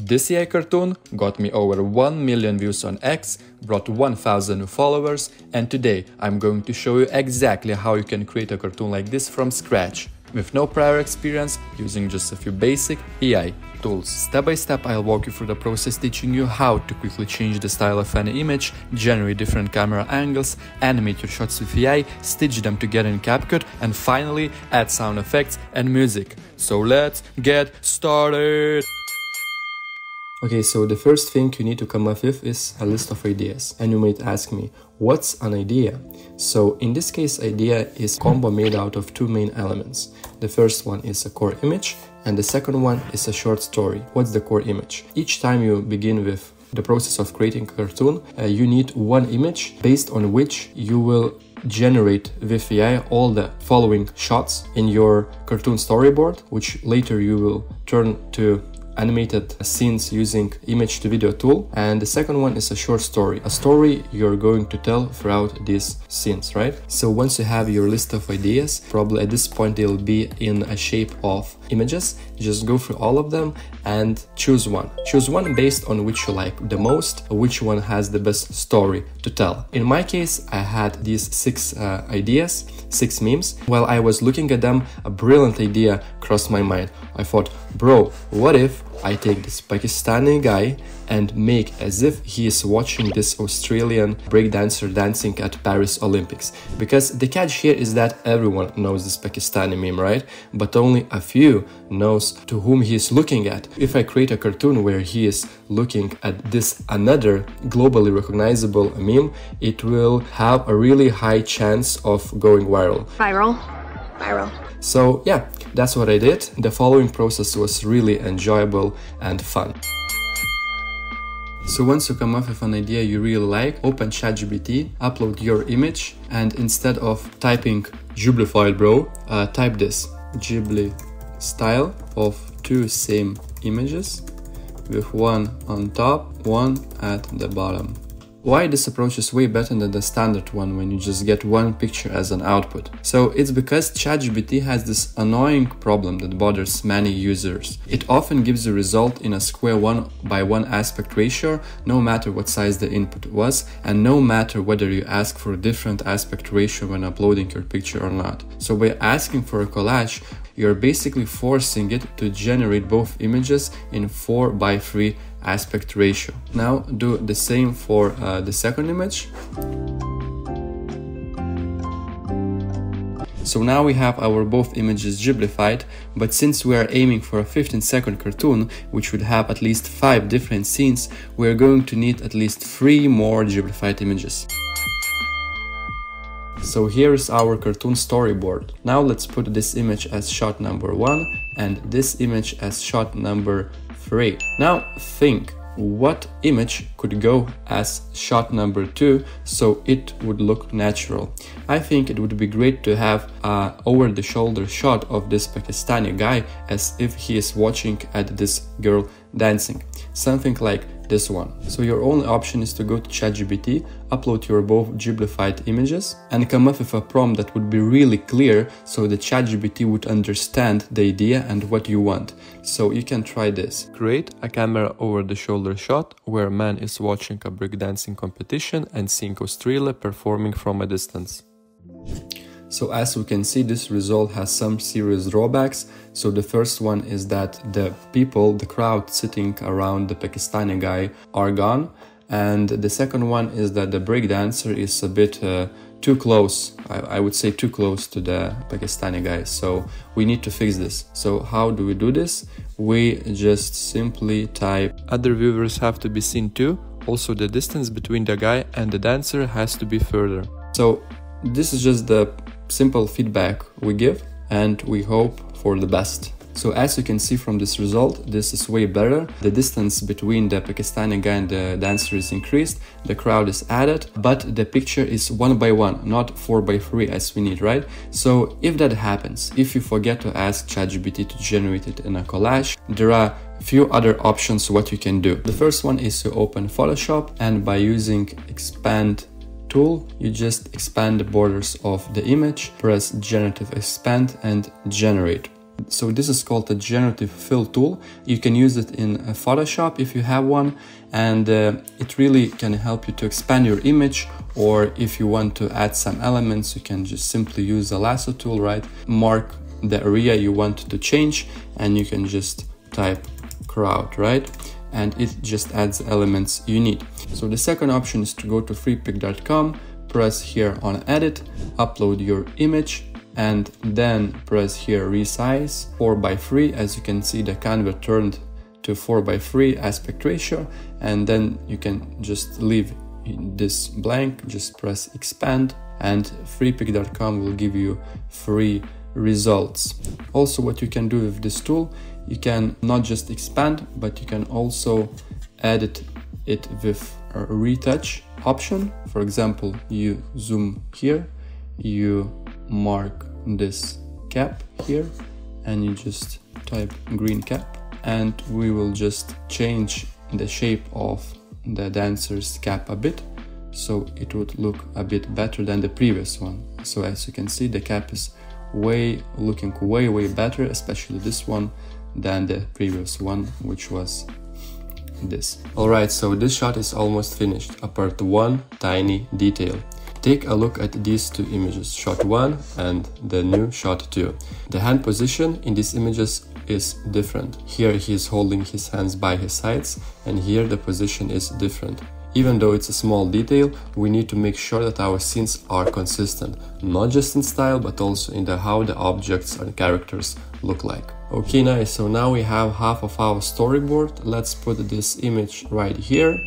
This AI cartoon got me over 1 million views on X, brought 1000 new followers, and today I'm going to show you exactly how you can create a cartoon like this from scratch, with no prior experience, using just a few basic AI tools. Step by step I'll walk you through the process teaching you how to quickly change the style of any image, generate different camera angles, animate your shots with AI, stitch them together in CapCut, and finally add sound effects and music. So let's get started! Okay, so the first thing you need to come up with is a list of ideas. And you might ask me, what's an idea? So in this case, idea is combo made out of two main elements. The first one is a core image and the second one is a short story. What's the core image? Each time you begin with the process of creating a cartoon, uh, you need one image based on which you will generate with AI all the following shots in your cartoon storyboard, which later you will turn to animated scenes using image to video tool. And the second one is a short story a story you're going to tell throughout these scenes right? So once you have your list of ideas probably at this point they'll be in a shape of images. Just go through all of them and choose one. Choose one based on which you like the most which one has the best story to tell. In my case i had these six uh, ideas six memes. While i was looking at them a brilliant idea crossed my mind. I thought bro what if I take this Pakistani guy and make as if he is watching this Australian breakdancer dancing at Paris Olympics. Because the catch here is that everyone knows this Pakistani meme, right? But only a few knows to whom he is looking at. If I create a cartoon where he is looking at this another globally recognizable meme, it will have a really high chance of going viral. Viral. Viral. So yeah, that's what I did. The following process was really enjoyable and fun. So once you come up with an idea you really like, open ChatGPT, upload your image, and instead of typing Ghiblify bro, uh, type this Ghibli style of two same images with one on top, one at the bottom. Why this approach is way better than the standard one when you just get one picture as an output? So it's because ChatGPT has this annoying problem that bothers many users. It often gives a result in a square 1 by 1 aspect ratio no matter what size the input was and no matter whether you ask for a different aspect ratio when uploading your picture or not. So by asking for a collage, you're basically forcing it to generate both images in 4 by 3 aspect ratio. Now do the same for uh, the second image. So now we have our both images Ghiblified, but since we are aiming for a 15 second cartoon, which would have at least 5 different scenes, we are going to need at least 3 more Ghiblified images. So here is our cartoon storyboard. Now let's put this image as shot number 1 and this image as shot number 3. Now think what image could go as shot number 2 so it would look natural. I think it would be great to have a over the shoulder shot of this Pakistani guy as if he is watching at this girl dancing. Something like this one. So your only option is to go to ChatGPT, upload your both Ghiblified images and come up with a prompt that would be really clear so the ChatGPT would understand the idea and what you want. So you can try this. Create a camera over the shoulder shot where a man is watching a breakdancing competition and seeing Australia performing from a distance. So as we can see, this result has some serious drawbacks. So the first one is that the people, the crowd sitting around the Pakistani guy are gone. And the second one is that the breakdancer is a bit uh, too close, I, I, would say too close to the Pakistani guy. So we need to fix this. So how do we do this? We just simply type other viewers have to be seen too. Also the distance between the guy and the dancer has to be further. So this is just the simple feedback we give and we hope for the best. So as you can see from this result, this is way better. The distance between the Pakistani guy and the dancer is increased, the crowd is added, but the picture is one by one, not four by three as we need, right? So if that happens, if you forget to ask ChatGPT to generate it in a collage, there are a few other options what you can do. The first one is to open Photoshop and by using expand tool, you just expand the borders of the image, press generative expand and generate. So this is called a generative fill tool. You can use it in Photoshop if you have one and uh, it really can help you to expand your image or if you want to add some elements you can just simply use the lasso tool right mark the area you want to change and you can just type crowd right and it just adds elements you need. So the second option is to go to freepik.com press here on edit upload your image and then press here resize 4 by 3 as you can see the canvas turned to 4 by 3 aspect ratio and then you can just leave this blank just press expand and freepik.com will give you free results. Also what you can do with this tool you can not just expand but you can also edit it with a retouch option. For example you zoom here you mark this cap here and you just type green cap and we will just change the shape of the dancer's cap a bit so it would look a bit better than the previous one. So as you can see the cap is way looking way way better especially this one than the previous one which was this alright so this shot is almost finished apart one tiny detail Take a look at these two images, shot 1 and the new shot 2. The hand position in these images is different. Here he is holding his hands by his sides and here the position is different. Even though it's a small detail, we need to make sure that our scenes are consistent, not just in style but also in the how the objects and characters look like. Okay nice, so now we have half of our storyboard. Let's put this image right here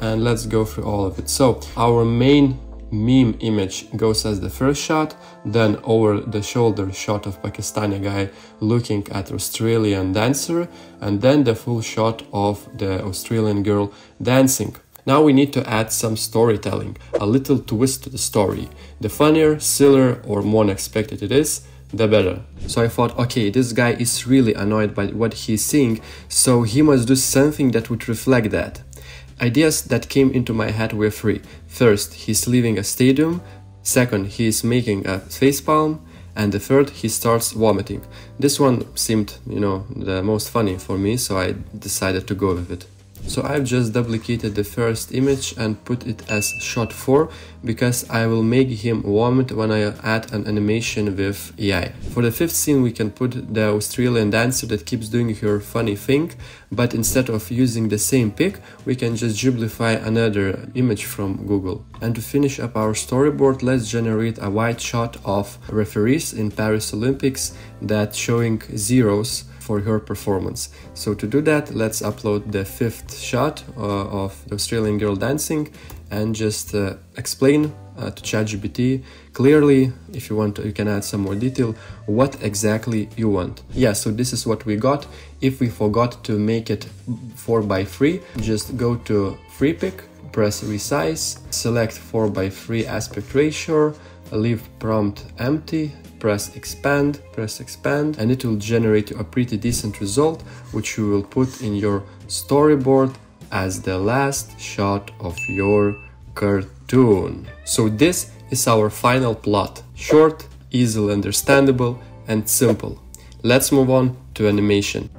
and let's go through all of it. So our main meme image goes as the first shot, then over the shoulder shot of Pakistani guy looking at Australian dancer, and then the full shot of the Australian girl dancing. Now we need to add some storytelling, a little twist to the story. The funnier, sillier or more unexpected it is, the better. So I thought, okay, this guy is really annoyed by what he's seeing, so he must do something that would reflect that. Ideas that came into my head were three. First, he's leaving a stadium. Second, he is making a facepalm. And the third, he starts vomiting. This one seemed, you know, the most funny for me, so I decided to go with it. So I've just duplicated the first image and put it as shot 4 because I will make him vomit when I add an animation with AI. For the fifth scene we can put the Australian dancer that keeps doing her funny thing, but instead of using the same pic, we can just Ghiblify another image from Google. And to finish up our storyboard, let's generate a wide shot of referees in Paris Olympics that showing zeros for her performance. So to do that, let's upload the fifth shot uh, of the Australian girl dancing and just uh, explain uh, to ChatGPT clearly, if you want, you can add some more detail, what exactly you want. Yeah, so this is what we got. If we forgot to make it 4 by 3 just go to Freepik, press resize, select 4 by 3 aspect ratio, leave prompt empty, press expand, press expand, and it will generate a pretty decent result, which you will put in your storyboard as the last shot of your cartoon. So this is our final plot. Short, easily understandable, and simple. Let's move on to animation.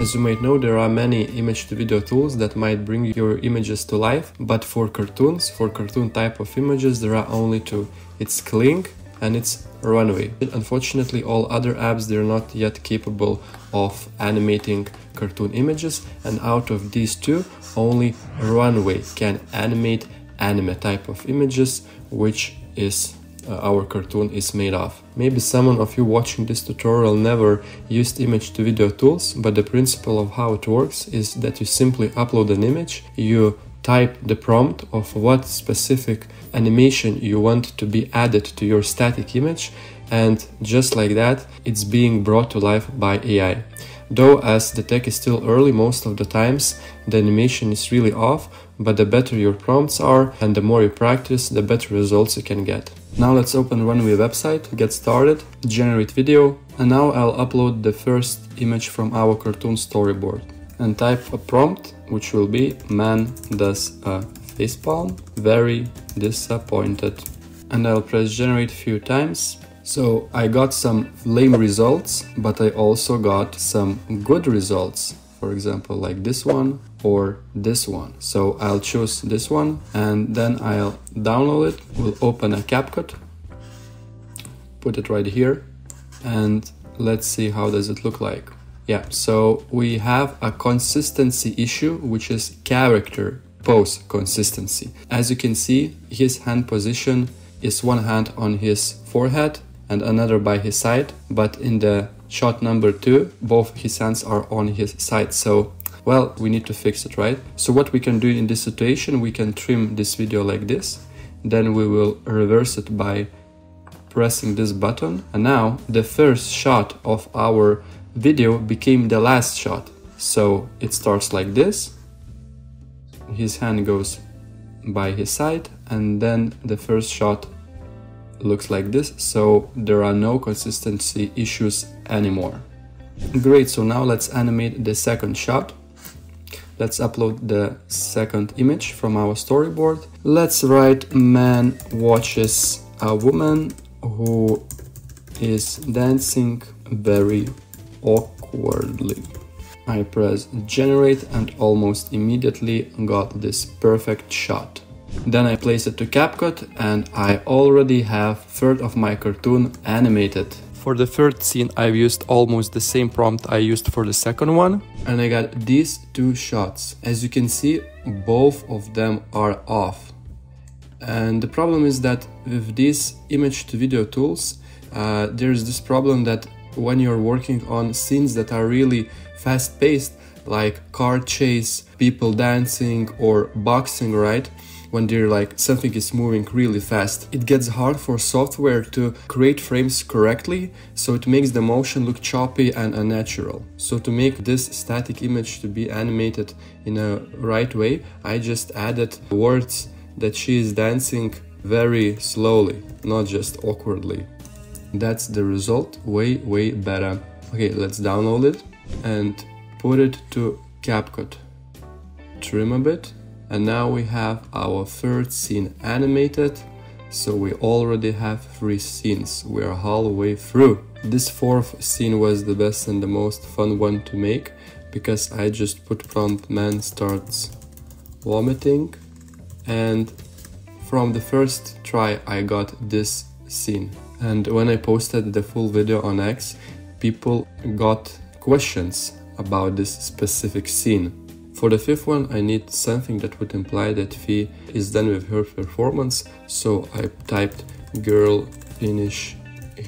As you might know, there are many image to video tools that might bring your images to life, but for cartoons, for cartoon type of images, there are only two. It's Kling and it's Runway. Unfortunately, all other apps, they're not yet capable of animating cartoon images, and out of these two, only Runway can animate anime type of images, which is uh, our cartoon is made of. Maybe someone of you watching this tutorial never used image to video tools, but the principle of how it works is that you simply upload an image, you type the prompt of what specific animation you want to be added to your static image and just like that it's being brought to life by AI. Though as the tech is still early most of the times the animation is really off but the better your prompts are and the more you practice the better results you can get. Now let's open Runway website, get started, generate video and now I'll upload the first image from our cartoon storyboard and type a prompt which will be man does a facepalm very disappointed and I'll press generate few times So I got some lame results, but I also got some good results. For example, like this one or this one. So I'll choose this one and then I'll download it. We'll open a CapCut, put it right here and let's see how does it look like. Yeah, so we have a consistency issue, which is character pose consistency. As you can see, his hand position is one hand on his forehead and another by his side, but in the shot number two, both his hands are on his side. So, well, we need to fix it, right? So what we can do in this situation, we can trim this video like this. Then we will reverse it by pressing this button. And now the first shot of our video became the last shot. So it starts like this. His hand goes by his side and then the first shot looks like this. So there are no consistency issues anymore. Great, so now let's animate the second shot. Let's upload the second image from our storyboard. Let's write man watches a woman who is dancing very awkwardly. I press generate and almost immediately got this perfect shot. Then I place it to CapCut and I already have third of my cartoon animated. For the third scene I've used almost the same prompt I used for the second one. And I got these two shots. As you can see, both of them are off. And the problem is that with these image to video tools, uh, there's this problem that when you're working on scenes that are really fast paced, like car chase, people dancing, or boxing, right? When they're like something is moving really fast, it gets hard for software to create frames correctly, so it makes the motion look choppy and unnatural. So to make this static image to be animated in a right way, I just added words that she is dancing very slowly, not just awkwardly. That's the result, way, way better. Okay, let's download it and put it to CapCut. Trim a bit, and now we have our third scene animated. So we already have three scenes, we are halfway through. This fourth scene was the best and the most fun one to make because I just put prompt man starts vomiting and from the first try I got this scene and when I posted the full video on X people got questions about this specific scene. For the fifth one I need something that would imply that Fee is done with her performance so I typed girl finish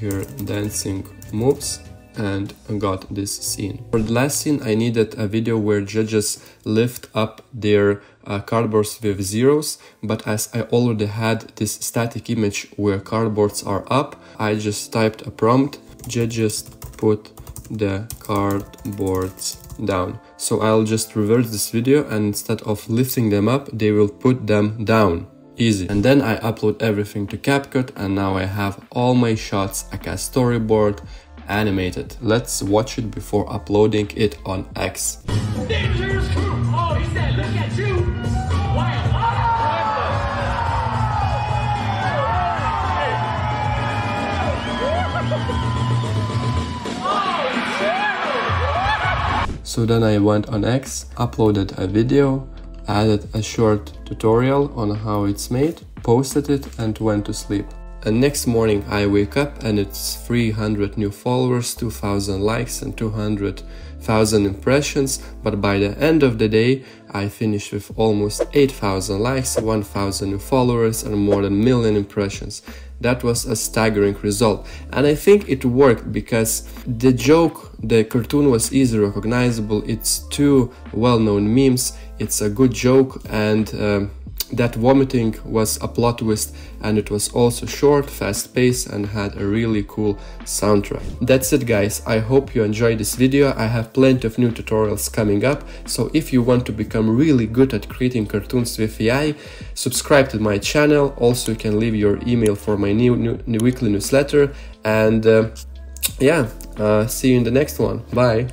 her dancing moves and got this scene. For the last scene I needed a video where judges lift up their uh, cardboards with zeros but as I already had this static image where cardboards are up I just typed a prompt judges put the cardboards down. So I'll just reverse this video and instead of lifting them up, they will put them down. Easy. And then I upload everything to CapCut and now I have all my shots, a cast storyboard, animated. Let's watch it before uploading it on X. Dangerous! Oh, he said, look at you! Wow! So then I went on X, uploaded a video, added a short tutorial on how it's made, posted it and went to sleep. And next morning I wake up and it's 300 new followers, 2000 likes and 200,000 impressions, but by the end of the day I finished with almost 8000 likes, 1000 new followers and more than million impressions. That was a staggering result. And I think it worked because the joke, the cartoon was easily recognizable, it's two well-known memes, it's a good joke and um, that vomiting was a plot twist and it was also short, fast paced and had a really cool soundtrack. That's it guys, I hope you enjoyed this video, I have plenty of new tutorials coming up, so if you want to become really good at creating cartoons with AI, subscribe to my channel, also you can leave your email for my new, new, new weekly newsletter and uh, yeah, uh, see you in the next one, bye!